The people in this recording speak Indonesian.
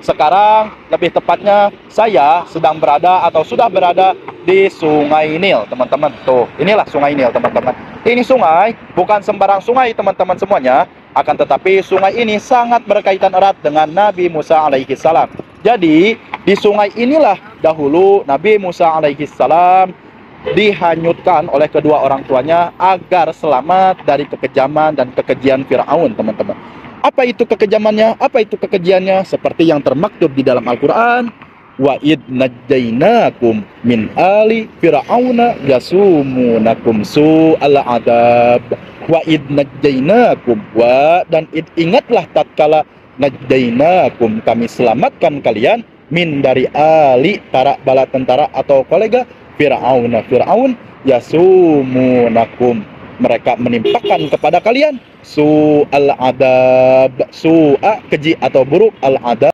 sekarang lebih tepatnya saya sedang berada atau sudah berada di Sungai Nil, teman-teman. Tuh, inilah Sungai Nil, teman-teman. Ini sungai bukan sembarang sungai, teman-teman semuanya, akan tetapi sungai ini sangat berkaitan erat dengan Nabi Musa alaihi salam. Jadi, di sungai inilah dahulu Nabi Musa alaihi salam dihanyutkan oleh kedua orang tuanya agar selamat dari kekejaman dan kekejian Firaun, teman-teman. Apa itu kekejamannya? Apa itu kekejiannya? Seperti yang termaktub di dalam Al-Qur'an, wa id najjainakum min ali fir'auna yasumunakum su'al adab. Wa id najjainakum wa dan id ingatlah tatkala najjainakum kami selamatkan kalian min dari ali para bala tentara atau kolega Fir'aun Fir'aun yasumunakum mereka menimpakan kepada kalian. Su al adab su'a keji atau buruk al adab